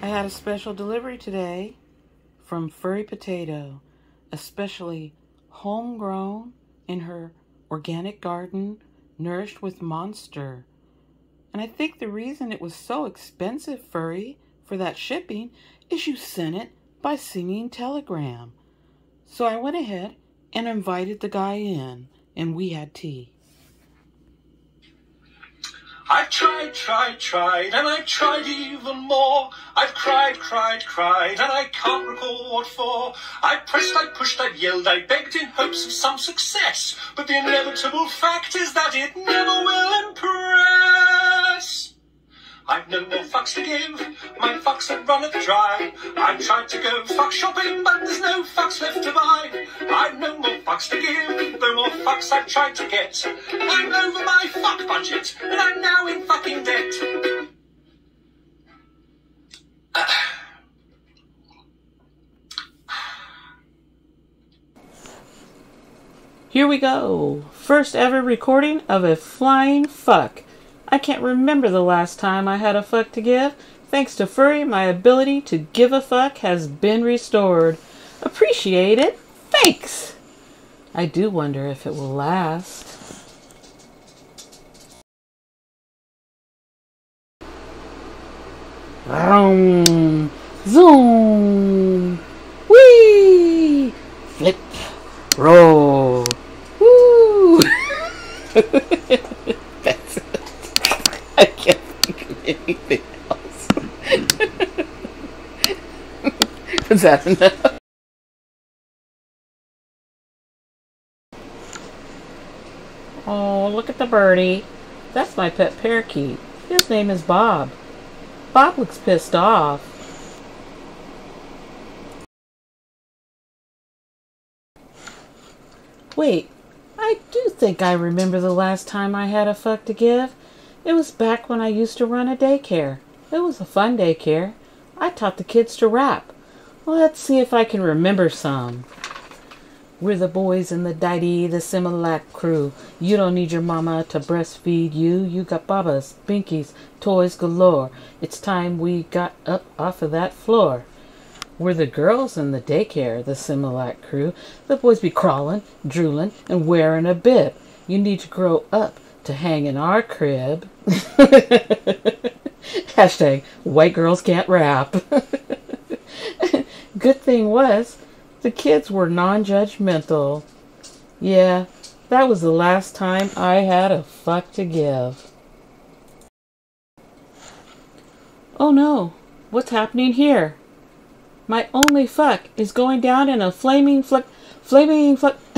I had a special delivery today from Furry Potato, especially homegrown in her organic garden, nourished with Monster. And I think the reason it was so expensive, Furry, for that shipping is you sent it by singing telegram. So I went ahead and invited the guy in, and we had tea. I've tried, tried, tried, and I've tried even more. I've cried, cried, cried, and I can't recall what for. I've pressed, I've pushed, I've yelled, I begged in hopes of some success. But the inevitable fact is that it never will impress. I've no more fucks to give, my fucks have runneth dry. I've tried to go fuck shopping, but there's no fucks fucks to give, the more fucks I've tried to get. I'm over my fuck budget, and I'm now in fucking debt. Here we go. First ever recording of a flying fuck. I can't remember the last time I had a fuck to give. Thanks to Furry, my ability to give a fuck has been restored. Appreciate it. Thanks. I do wonder if it will last. Vroom, zoom, wee, flip, roll, woo. That's it. I can't think of anything else. Was that enough? Oh, look at the birdie. That's my pet parakeet. His name is Bob. Bob looks pissed off. Wait, I do think I remember the last time I had a fuck to give. It was back when I used to run a daycare. It was a fun daycare. I taught the kids to rap. Let's see if I can remember some. We're the boys in the Didey, the Similac crew. You don't need your mama to breastfeed you. You got babas, binkies, toys galore. It's time we got up off of that floor. We're the girls in the daycare, the Similac crew. The boys be crawling, drooling, and wearing a bib. You need to grow up to hang in our crib. Hashtag white girls can't rap. Good thing was, the kids were non judgmental. Yeah, that was the last time I had a fuck to give. Oh no, what's happening here? My only fuck is going down in a flaming fluck, flaming fuck,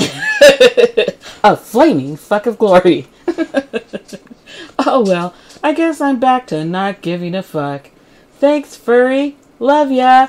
a flaming fuck of glory. oh well, I guess I'm back to not giving a fuck. Thanks, furry. Love ya.